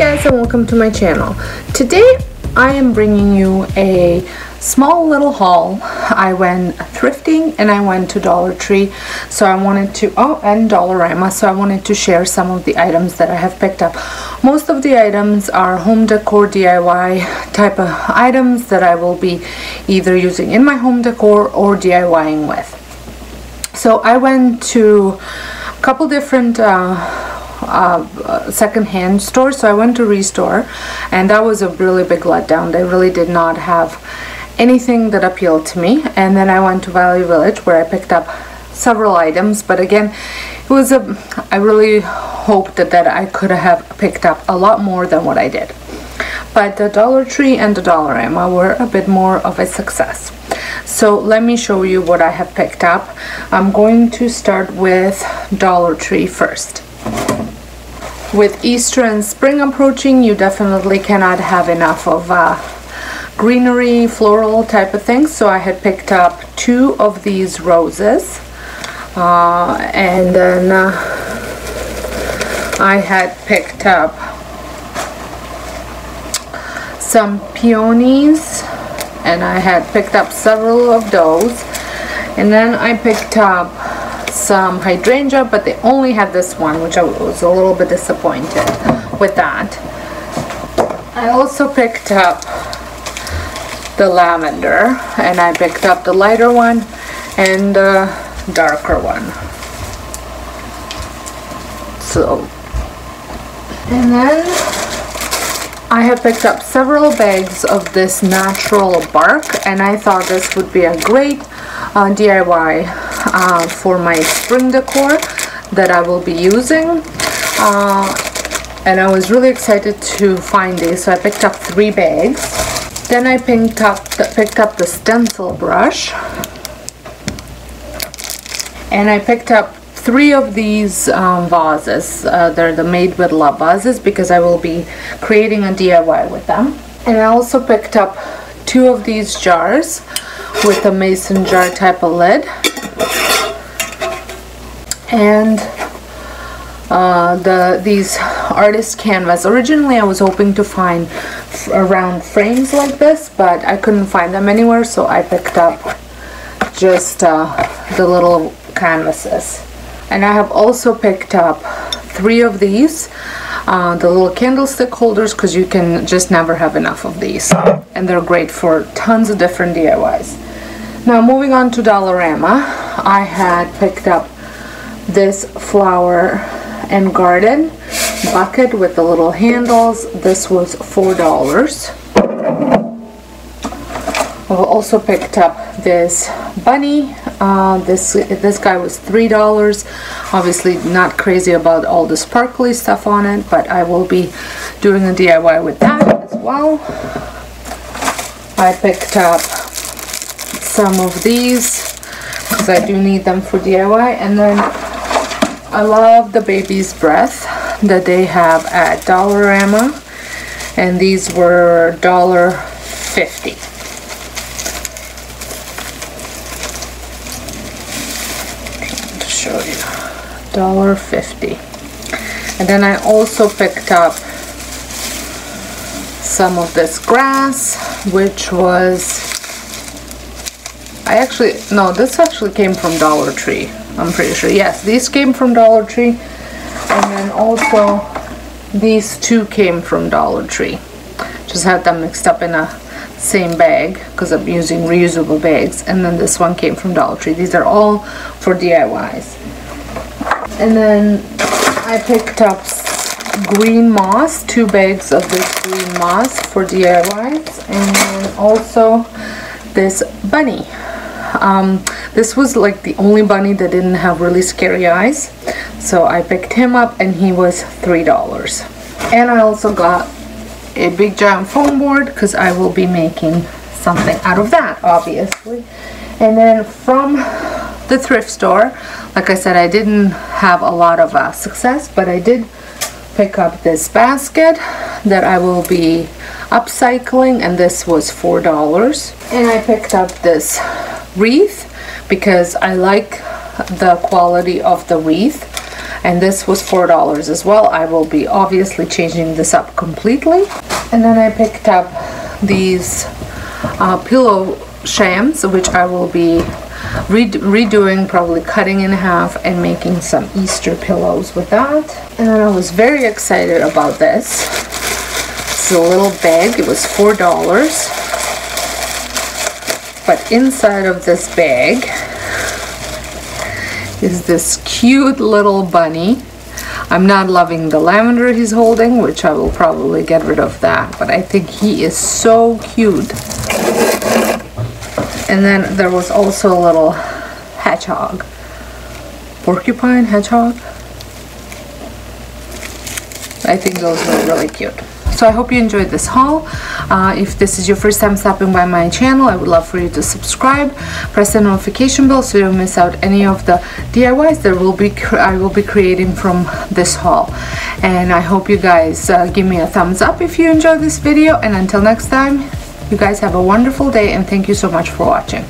guys and welcome to my channel. Today I am bringing you a small little haul. I went thrifting and I went to Dollar Tree so I wanted to, oh and Dollarama so I wanted to share some of the items that I have picked up. Most of the items are home decor DIY type of items that I will be either using in my home decor or DIYing with. So I went to a couple different uh, uh, secondhand store. So I went to Restore and that was a really big letdown. They really did not have anything that appealed to me. And then I went to Value Village where I picked up several items. But again it was a I really hoped that, that I could have picked up a lot more than what I did. But the Dollar Tree and the Dollarama were a bit more of a success. So let me show you what I have picked up. I'm going to start with Dollar Tree first with Easter and spring approaching, you definitely cannot have enough of uh, greenery, floral type of things. So I had picked up two of these roses. Uh, and then uh, I had picked up some peonies and I had picked up several of those and then I picked up some hydrangea, but they only had this one, which I was a little bit disappointed with that. I also picked up the lavender, and I picked up the lighter one and the darker one. So, and then I have picked up several bags of this natural bark and I thought this would be a great uh, DIY uh, for my spring decor that I will be using uh, and I was really excited to find these so I picked up three bags then I picked up the, picked up the stencil brush and I picked up three of these um, vases. Uh, they're the Made with Love vases because I will be creating a DIY with them. And I also picked up two of these jars with a mason jar type of lid. And uh, the these artist canvas. Originally I was hoping to find around frames like this, but I couldn't find them anywhere, so I picked up just uh, the little canvases and I have also picked up three of these uh, the little candlestick holders because you can just never have enough of these. And they're great for tons of different DIYs now moving on to Dollarama I had picked up this flower and garden bucket with the little handles. This was four dollars. I've also picked up this bunny uh, this this guy was three dollars. Obviously not crazy about all the sparkly stuff on it but I will be doing a DIY with that as well. I picked up some of these because I do need them for DIY and then I love the baby's breath that they have at Dollarama and these were dollar fifty show you dollar fifty. And then I also picked up some of this grass which was I actually no this actually came from Dollar Tree I'm pretty sure. Yes these came from Dollar Tree. And then also these two came from Dollar Tree. Just had them mixed up in a same bag because I'm using reusable bags. And then this one came from Dollar Tree. These are all for DIYs and then I picked up green moss two bags of this green moss for DIYs and then also this bunny. Um, this was like the only bunny that didn't have really scary eyes so I picked him up and he was three dollars. And I also got a big giant foam board because I will be making something out of that obviously. And then from the thrift store like I said I didn't have a lot of uh, success but I did pick up this basket that I will be upcycling and this was four dollars. And I picked up this wreath because I like the quality of the wreath and this was four dollars as well. I will be obviously changing this up completely. And then I picked up these uh, pillow shams which I will be redoing probably cutting in half and making some Easter pillows with that and then I was very excited about this it's a little bag it was four dollars but inside of this bag is this cute little bunny. I'm not loving the lavender he's holding, which I will probably get rid of that, but I think he is so cute. And then there was also a little hedgehog. Porcupine hedgehog. I think those were really cute. So I hope you enjoyed this haul. Uh, if this is your first time stopping by my channel, I would love for you to subscribe, press the notification bell so you don't miss out any of the DIYs that will be I will be creating from this haul. And I hope you guys uh, give me a thumbs up if you enjoyed this video. And until next time, you guys have a wonderful day and thank you so much for watching.